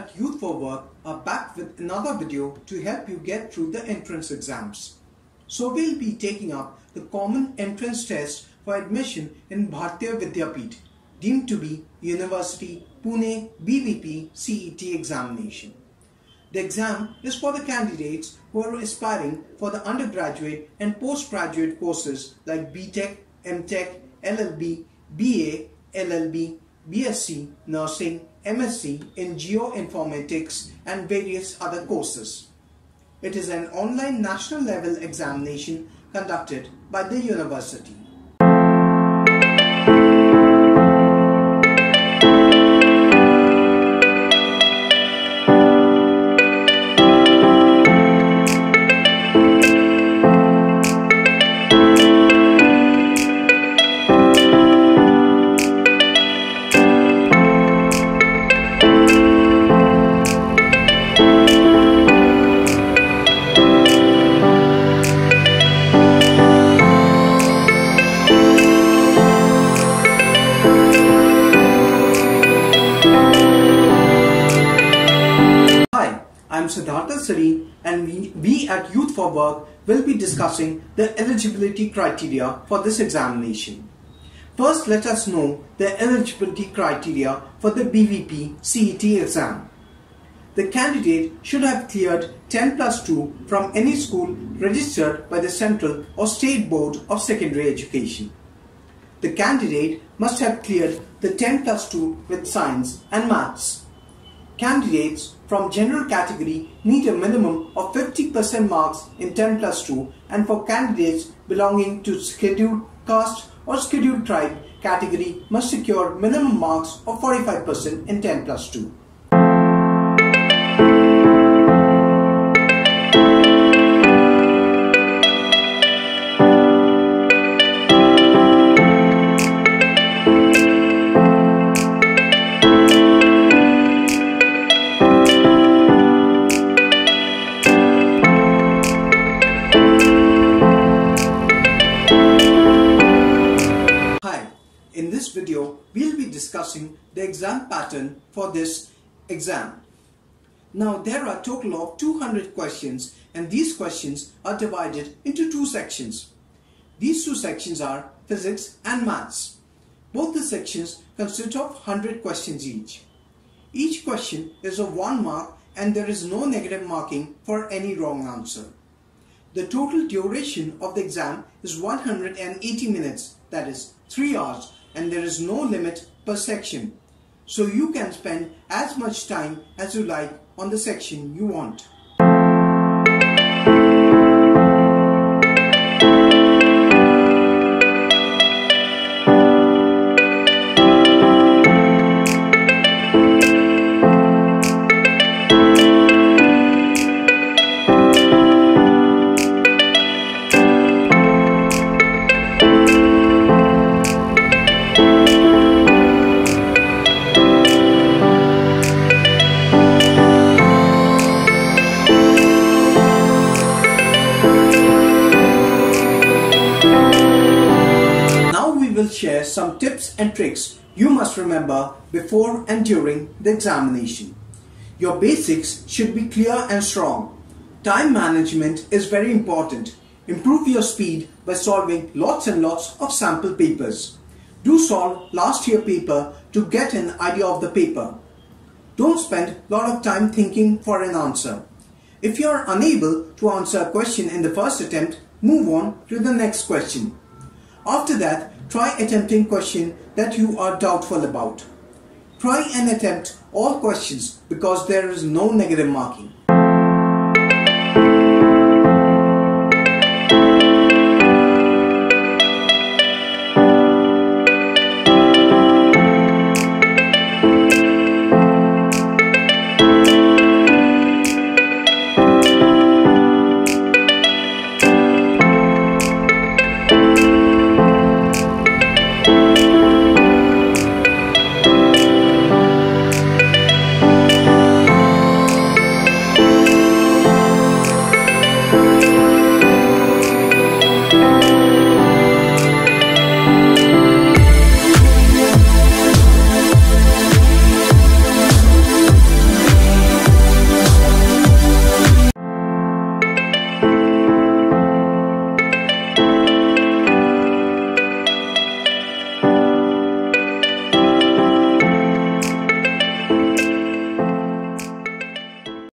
at Youth for Work are back with another video to help you get through the entrance exams. So we'll be taking up the common entrance test for admission in Bharatiya Vidyapeeth, deemed to be University Pune BVP CET examination. The exam is for the candidates who are aspiring for the undergraduate and postgraduate courses like BTech, MTech, LLB, BA, LLB, BSc, Nursing, MSc in Geoinformatics and various other courses. It is an online national level examination conducted by the university. I'm Siddhartha Sari and we, we at Youth for Work will be discussing the eligibility criteria for this examination. First, let us know the eligibility criteria for the BVP CET exam. The candidate should have cleared 10 plus 2 from any school registered by the Central or State Board of Secondary Education. The candidate must have cleared the 10 plus 2 with science and maths. Candidates from general category need a minimum of 50% marks in 10 plus 2 and for candidates belonging to scheduled caste or scheduled tribe category must secure minimum marks of 45% in 10 plus 2. Video we'll be discussing the exam pattern for this exam. Now there are a total of 200 questions and these questions are divided into two sections. These two sections are physics and maths. Both the sections consist of 100 questions each. Each question is of 1 mark and there is no negative marking for any wrong answer. The total duration of the exam is 180 minutes, that is 3 hours, and there is no limit per section. So you can spend as much time as you like on the section you want. Will share some tips and tricks you must remember before and during the examination. Your basics should be clear and strong. Time management is very important. Improve your speed by solving lots and lots of sample papers. Do solve last year paper to get an idea of the paper. Don't spend a lot of time thinking for an answer. If you are unable to answer a question in the first attempt, move on to the next question. After that, try attempting question that you are doubtful about. Try and attempt all questions because there is no negative marking.